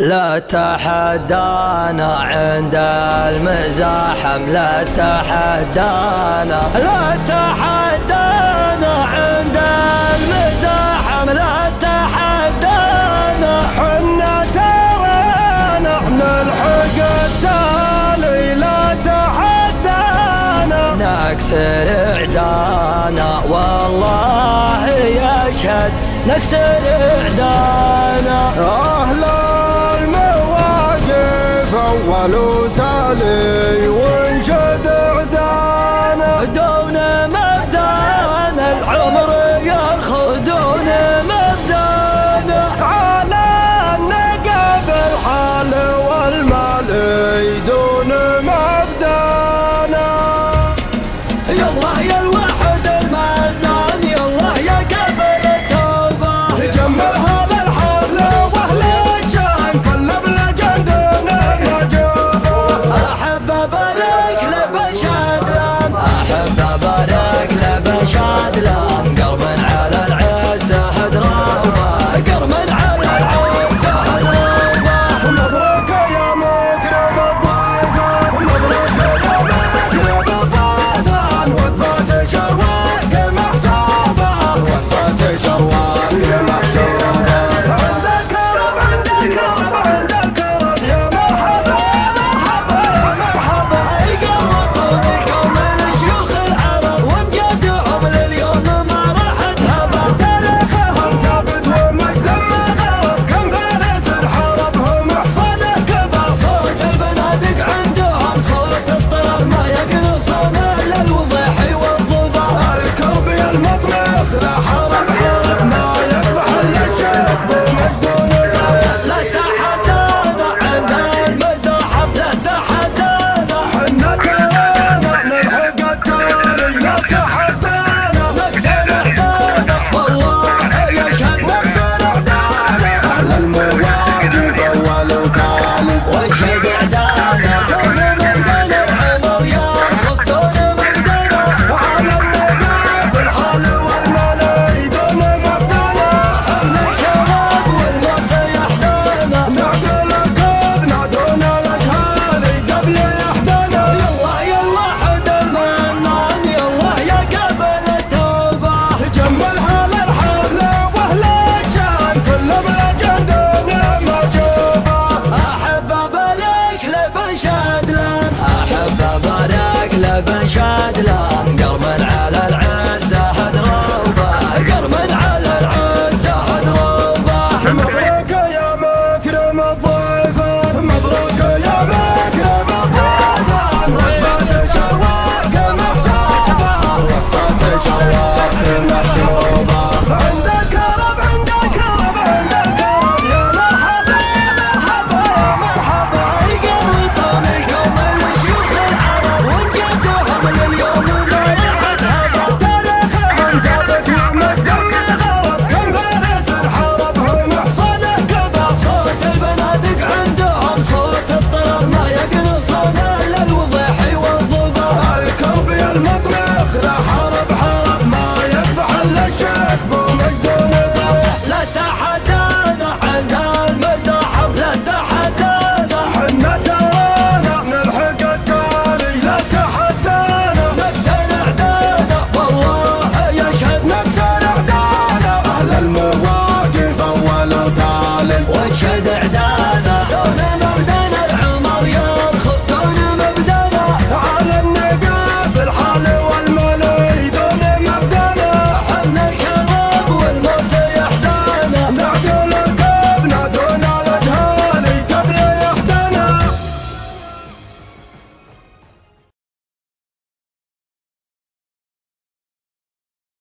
لا تحدانا عند المزاحم لا تحدانا لا تحدانا عند المزاحم لا تحدانا. حنا ترانا نلحق التالي لا تحدانا. نكسر إعدانا والله يشهد نكسر إعدانا. أهلا. أول وتالي ben şadla